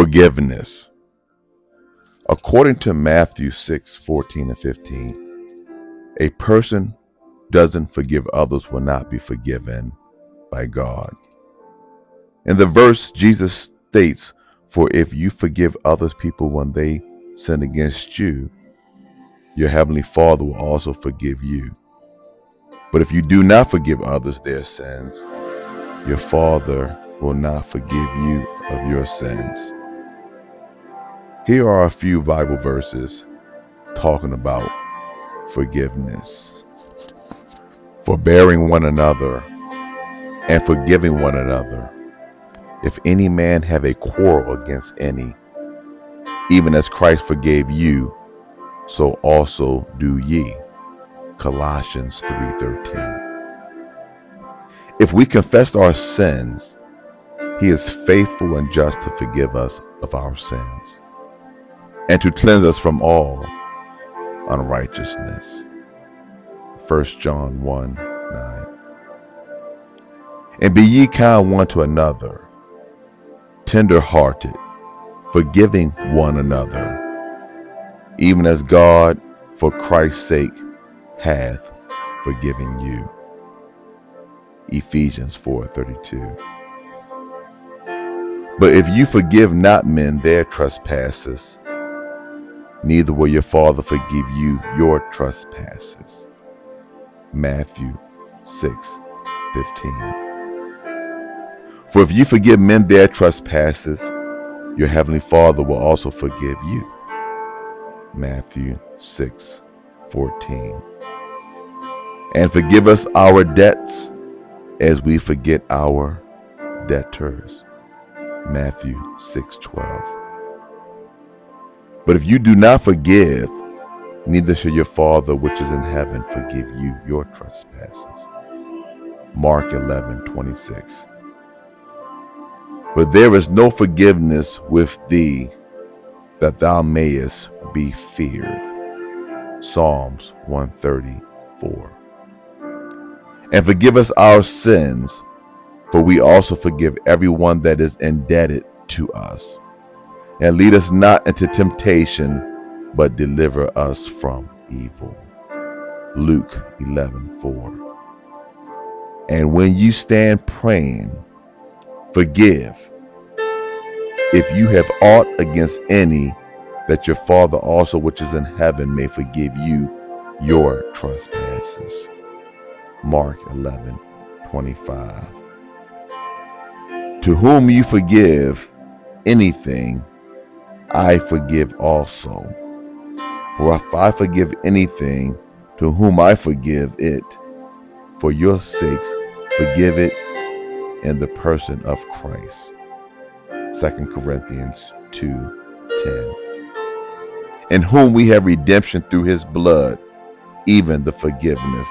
Forgiveness. According to Matthew 6 14 and 15, a person doesn't forgive others will not be forgiven by God. In the verse, Jesus states, For if you forgive others people when they sin against you, your heavenly Father will also forgive you. But if you do not forgive others their sins, your Father will not forgive you of your sins. Here are a few Bible verses talking about forgiveness. Forbearing one another and forgiving one another. If any man have a quarrel against any, even as Christ forgave you, so also do ye. Colossians 3:13. If we confess our sins, he is faithful and just to forgive us of our sins and to cleanse us from all unrighteousness. 1 John 1 9. And be ye kind one to another, tender hearted, forgiving one another, even as God, for Christ's sake, hath forgiven you. Ephesians 4:32. But if you forgive not men their trespasses, neither will your Father forgive you your trespasses. Matthew 6 15. For if you forgive men their trespasses, your heavenly Father will also forgive you. Matthew 6 14. And forgive us our debts as we forget our debtors. Matthew 6 12. But if you do not forgive, neither shall your Father which is in heaven forgive you your trespasses. Mark 11 26. But there is no forgiveness with thee that thou mayest be feared. Psalms 134. And forgive us our sins, for we also forgive everyone that is indebted to us. And lead us not into temptation, but deliver us from evil. Luke 11 4. And when you stand praying, forgive if you have aught against any, that your Father also which is in heaven may forgive you your trespasses. Mark 11 25. To whom you forgive anything, I forgive also. For if I forgive anything, to whom I forgive it, for your sakes, forgive it in the person of Christ. 2 Corinthians 2:10. In whom we have redemption through his blood, even the forgiveness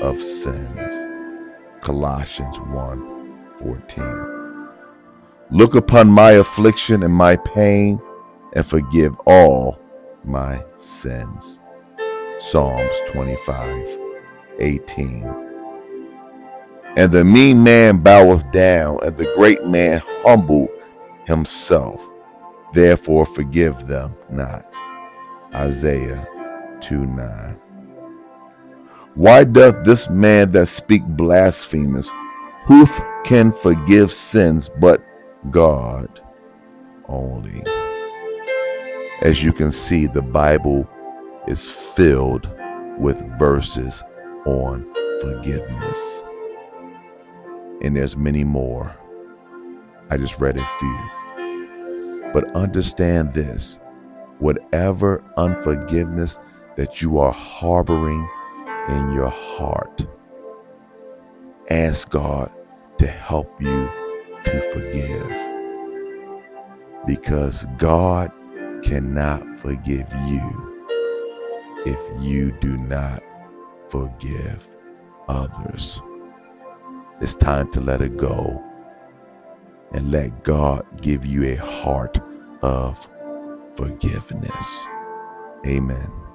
of sins. Colossians 1:14. Look upon my affliction and my pain and forgive all my sins. Psalms 25, 18. And the mean man boweth down, and the great man humble himself. Therefore forgive them not. Isaiah 2 9. Why doth this man that speak blasphemous? Who can forgive sins but God only? As you can see, the Bible is filled with verses on forgiveness. And there's many more. I just read a few. But understand this whatever unforgiveness that you are harboring in your heart, ask God to help you to forgive. Because God cannot forgive you if you do not forgive others. It's time to let it go and let God give you a heart of forgiveness. Amen.